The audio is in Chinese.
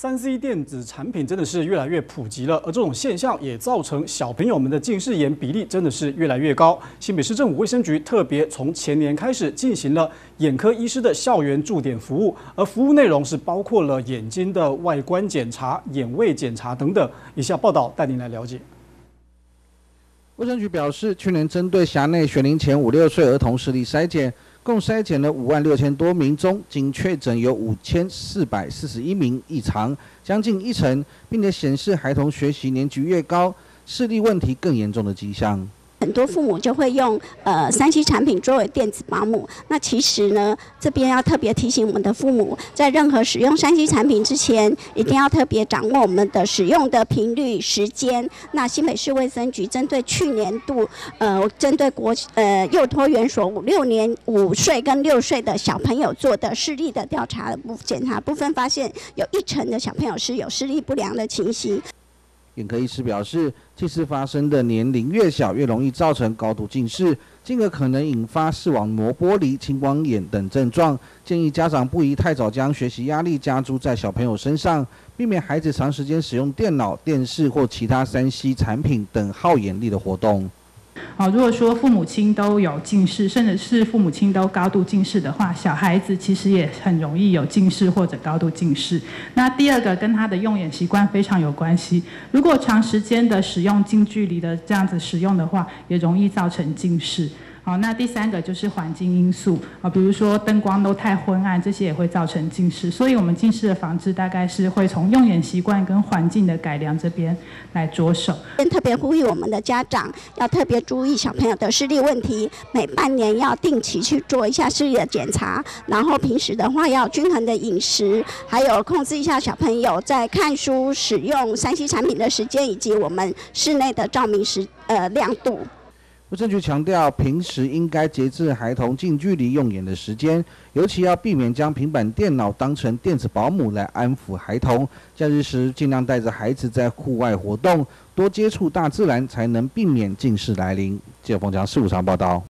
三 C 电子产品真的是越来越普及了，而这种现象也造成小朋友们的近视眼比例真的是越来越高。新北市政府卫生局特别从前年开始进行了眼科医师的校园驻点服务，而服务内容是包括了眼睛的外观检查、眼位检查等等。以下报道带您来了解。卫生局表示，去年针对辖内学龄前五六岁儿童视力筛检。共筛检了五万六千多名中，仅确诊有五千四百四十一名异常，将近一成，并且显示孩童学习年级越高，视力问题更严重的迹象。很多父母就会用呃三 C 产品作为电子保姆。那其实呢，这边要特别提醒我们的父母，在任何使用三 C 产品之前，一定要特别掌握我们的使用的频率、时间。那新北市卫生局针对去年度呃针对国呃幼托园所五六年五岁跟六岁的小朋友做的视力的调查的部检查部分，发现有一成的小朋友是有视力不良的情形。眼科医师表示，近视发生的年龄越小，越容易造成高度近视，进而可能引发视网膜剥离、青光眼等症状。建议家长不宜太早将学习压力加诸在小朋友身上，避免孩子长时间使用电脑、电视或其他三 C 产品等耗眼力的活动。好，如果说父母亲都有近视，甚至是父母亲都高度近视的话，小孩子其实也很容易有近视或者高度近视。那第二个跟他的用眼习惯非常有关系。如果长时间的使用近距离的这样子使用的话，也容易造成近视。好，那第三个就是环境因素啊，比如说灯光都太昏暗，这些也会造成近视。所以，我们近视的防治大概是会从用眼习惯跟环境的改良这边来着手。特别呼吁我们的家长要特别注意小朋友的视力问题，每半年要定期去做一下视力的检查，然后平时的话要均衡的饮食，还有控制一下小朋友在看书、使用三 C 产品的时间，以及我们室内的照明时呃亮度。卫生局强调，平时应该节制孩童近距离用眼的时间，尤其要避免将平板电脑当成电子保姆来安抚孩童。假日时，尽量带着孩子在户外活动，多接触大自然，才能避免近视来临。谢凤江事务上报道。